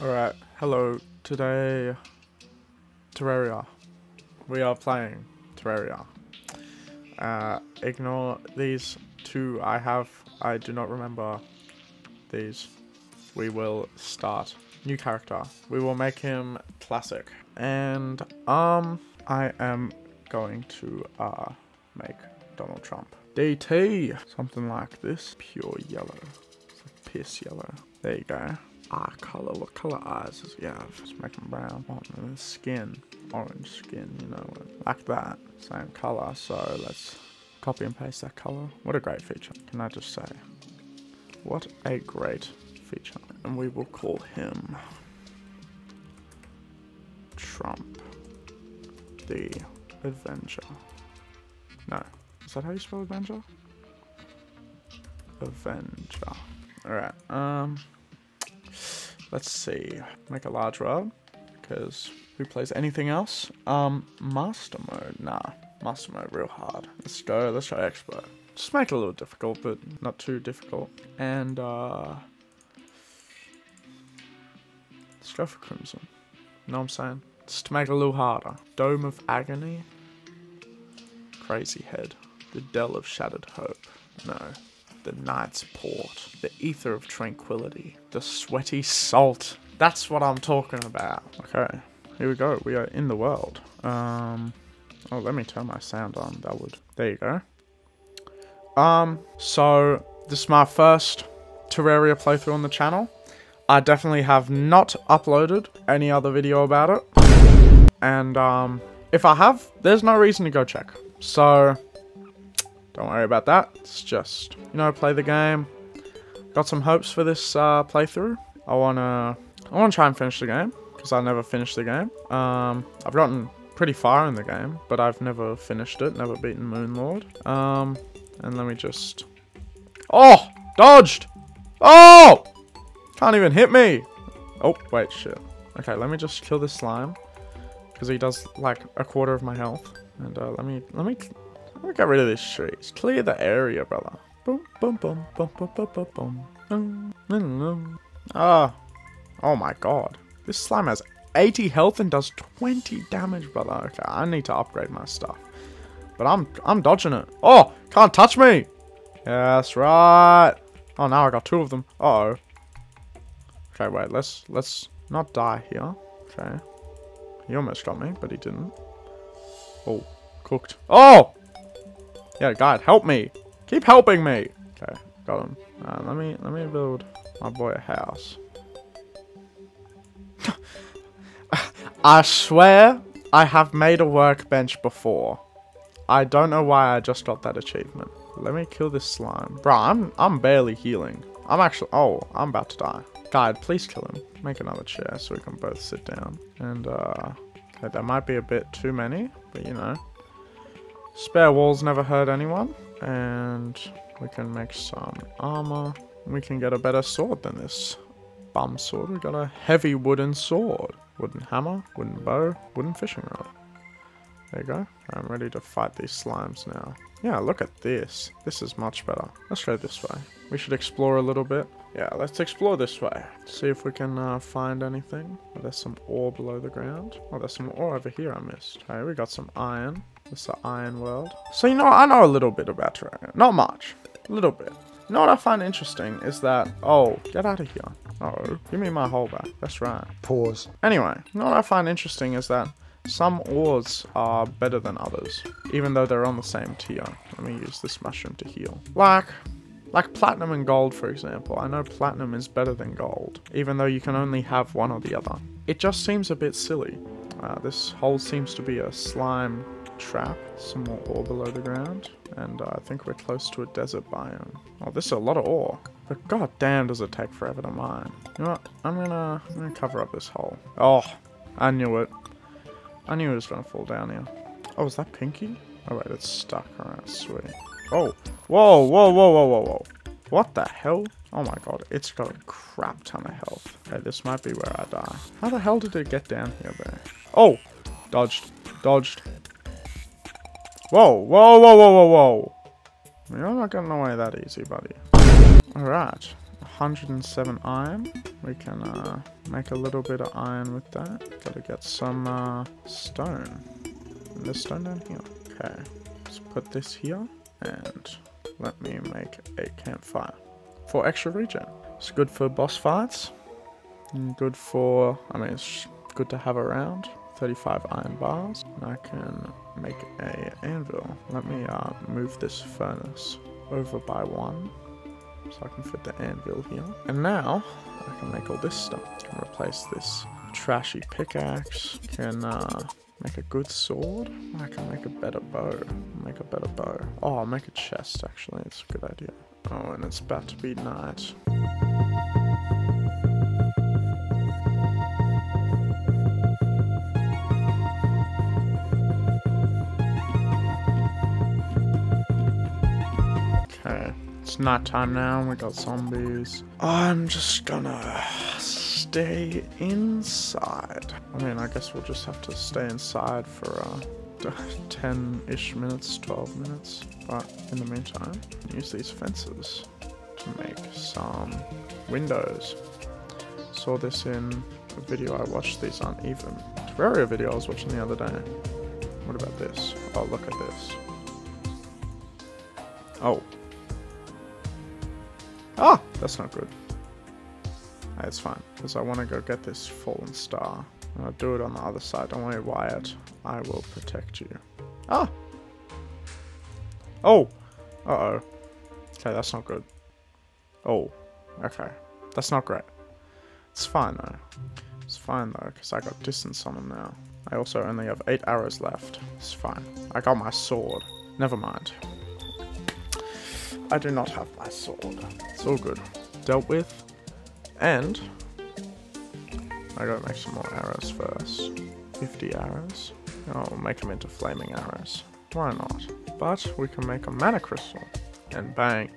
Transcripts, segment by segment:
Alright, hello. Today, Terraria. We are playing Terraria. Uh, ignore these two I have. I do not remember these. We will start. New character. We will make him classic. And, um, I am going to, uh, make Donald Trump. DT! Something like this. Pure yellow. Piss yellow. There you go. Eye color. What color eyes he have? Let's make him brown. Oh, and skin. Orange skin, you know, like that. Same color. So let's copy and paste that color. What a great feature. Can I just say? What a great feature. And we will call him Trump the Avenger. No. Is that how you spell Avenger? Avenger. Alright, um... Let's see. Make a large world. Because who plays anything else? Um, Master Mode. Nah. Master Mode real hard. Let's go. Let's try Expert. Just make it a little difficult, but not too difficult. And, uh... Let's go for Crimson. Know what I'm saying? Just to make it a little harder. Dome of Agony. Crazy Head. The Dell of Shattered Hope. No. The Night's Port. The Ether of Tranquility. The Sweaty Salt. That's what I'm talking about. Okay. Here we go. We are in the world. Um... Oh, let me turn my sound on. That would... There you go. Um, so... This is my first Terraria playthrough on the channel. I definitely have not uploaded any other video about it. And, um, if I have, there's no reason to go check. So, don't worry about that. It's just, you know, play the game. Got some hopes for this uh, playthrough. I wanna, I wanna try and finish the game because I never finished the game. Um, I've gotten pretty far in the game, but I've never finished it. Never beaten Moonlord. Um, and let me just, oh, dodged. Oh, can't even hit me. Oh, wait, shit. Okay, let me just kill this slime because he does like a quarter of my health. And uh, let me, let me let me get rid of these trees. Clear the area, brother. Boom, boom, boom, boom, boom, boom, boom, boom. Ah. Oh my god. This slime has 80 health and does 20 damage, brother. Okay, I need to upgrade my stuff. But I'm I'm dodging it. Oh, can't touch me. Yes, right. Oh, now I got two of them. Uh oh. Okay, wait. Let's let's not die here. Okay. He almost got me, but he didn't. Oh, cooked. Oh! Yeah, God, help me. Keep helping me. Okay, got him. Uh, let me let me build my boy a house. I swear I have made a workbench before. I don't know why I just got that achievement. Let me kill this slime. Bro, I'm I'm barely healing. I'm actually oh, I'm about to die. God, please kill him. Make another chair so we can both sit down. And uh okay, that might be a bit too many, but you know. Spare walls never hurt anyone. And we can make some armor. We can get a better sword than this bum sword. We got a heavy wooden sword. Wooden hammer, wooden bow, wooden fishing rod. There you go. I'm ready to fight these slimes now. Yeah, look at this. This is much better. Let's go this way. We should explore a little bit. Yeah, let's explore this way. See if we can uh, find anything. Oh, there's some ore below the ground. Oh, there's some ore over here I missed. Okay, we got some iron. It's the Iron World. So, you know, I know a little bit about Terraria. Not much. A little bit. You know what I find interesting is that... Oh, get out of here. oh, give me my hole back. That's right. Pause. Anyway, you know what I find interesting is that some ores are better than others, even though they're on the same tier. Let me use this mushroom to heal. Like, like platinum and gold, for example. I know platinum is better than gold, even though you can only have one or the other. It just seems a bit silly. Uh, this hole seems to be a slime trap, some more ore below the ground, and uh, I think we're close to a desert biome. Oh, this is a lot of ore, but god damn does it take forever to mine. You know what, I'm gonna, I'm gonna cover up this hole. Oh, I knew it. I knew it was gonna fall down here. Oh, is that Pinky? Oh wait, it's stuck. Alright, sweet. Oh, whoa, whoa, whoa, whoa, whoa, whoa. What the hell? Oh my god, it's got a crap ton of health. Okay, this might be where I die. How the hell did it get down here there? Oh! Dodged. Dodged. Whoa, whoa, whoa, whoa, whoa, whoa. You're not getting away that easy, buddy. Alright. 107 iron. we can uh, make a little bit of iron with that. Gotta get some uh, stone. And there's stone down here. Okay, let's put this here and let me make a campfire for extra regen. It's good for boss fights. And good for, I mean, it's good to have around. 35 iron bars. I can make a anvil. Let me uh, move this furnace over by one so I can fit the anvil here. And now I can make all this stuff. I can replace this trashy pickaxe. Can uh, make a good sword. I can make a better bow. Make a better bow. Oh, I'll make a chest actually. It's a good idea. Oh, and it's about to be night. It's night time now. We got zombies. I'm just gonna stay inside. I mean, I guess we'll just have to stay inside for uh, 10-ish minutes, 12 minutes. But in the meantime, use these fences to make some windows. Saw this in a video I watched, these aren't even. Terraria video I was watching the other day. What about this? Oh, look at this. Oh. That's not good. It's fine, because I want to go get this fallen star. I'll do it on the other side. Don't worry, Wyatt. I will protect you. Ah! Oh! Uh-oh. Okay, that's not good. Oh. Okay. That's not great. It's fine, though. It's fine, though, because I got distance on him now. I also only have 8 arrows left. It's fine. I got my sword. Never mind. I do not have my sword. It's all good. Dealt with. And I gotta make some more arrows first. 50 arrows. I'll make them into flaming arrows. Why not? But we can make a mana crystal. And bang,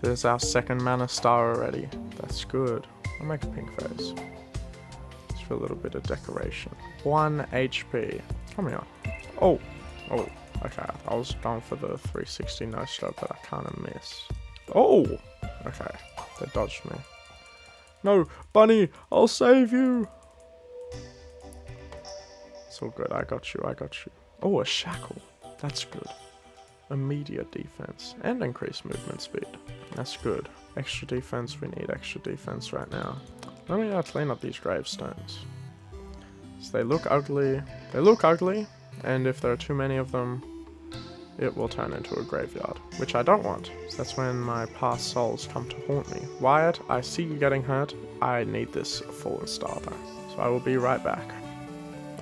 there's our second mana star already. That's good. I'll make a Pink Vase. Just for a little bit of decoration. 1 HP. Come here. Oh, oh, okay. I was going for the 360 no scope, but I kind of miss. Oh, okay. They dodged me. No, Bunny, I'll save you. It's all good. I got you. I got you. Oh, a shackle. That's good. Immediate defense and increased movement speed. That's good. Extra defense. We need extra defense right now. Let me uh, clean up these gravestones. So they look ugly. They look ugly, and if there are too many of them, it will turn into a graveyard, which I don't want. That's when my past souls come to haunt me. Wyatt, I see you getting hurt. I need this fallen star though. So I will be right back.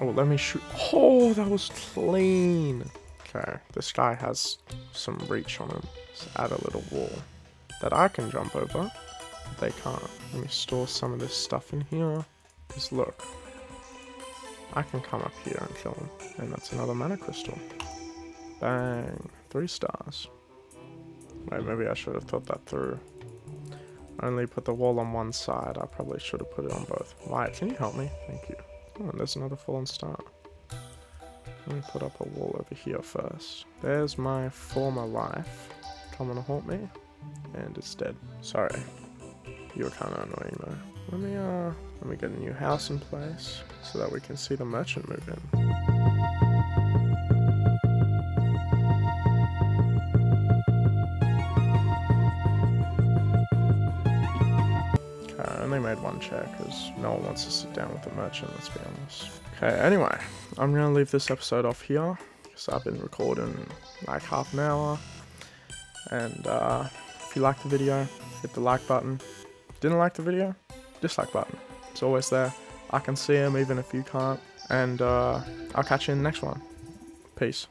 Oh, let me shoot. Oh, that was clean. Okay, this guy has some reach on him. Let's add a little wall that I can jump over. They can't. Let me store some of this stuff in here. Because look, I can come up here and kill him. And that's another mana crystal. Bang. Three stars. Wait, maybe I should have thought that through. Only put the wall on one side. I probably should have put it on both. Wyatt, can you help me? Thank you. Oh, and there's another fallen star. Let me put up a wall over here first. There's my former life. Come and haunt me. And it's dead. Sorry. You were kind of annoying though. Let me, uh, let me get a new house in place so that we can see the merchant move in. Okay, I only made one chair because no one wants to sit down with the merchant, let's be honest. Okay, anyway, I'm gonna leave this episode off here because I've been recording like half an hour. And uh, if you liked the video, hit the like button. Didn't like the video? Dislike button. It's always there. I can see them even if you can't. And uh, I'll catch you in the next one. Peace.